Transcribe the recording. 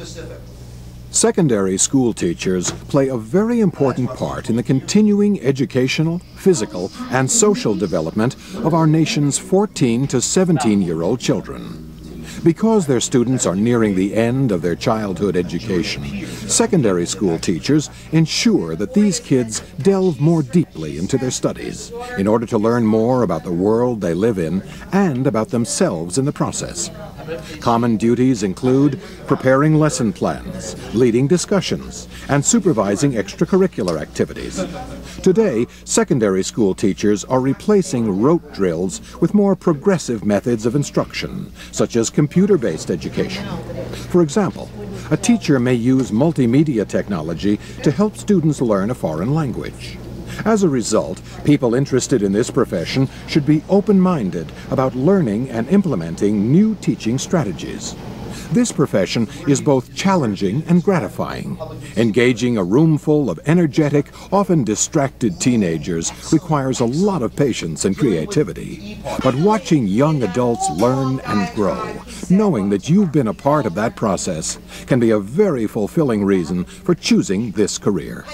specific. Secondary school teachers play a very important part in the continuing educational, physical, and social development of our nation's 14 to 17 year old children. Because their students are nearing the end of their childhood education, secondary school teachers ensure that these kids delve more deeply into their studies in order to learn more about the world they live in and about themselves in the process. Common duties include preparing lesson plans, leading discussions, and supervising extracurricular activities. Today, secondary school teachers are replacing rote drills with more progressive methods of instruction, such as computer-based education. For example, a teacher may use multimedia technology to help students learn a foreign language. As a result, people interested in this profession should be open-minded about learning and implementing new teaching strategies. This profession is both challenging and gratifying. Engaging a roomful of energetic, often distracted teenagers requires a lot of patience and creativity. But watching young adults learn and grow, knowing that you've been a part of that process, can be a very fulfilling reason for choosing this career.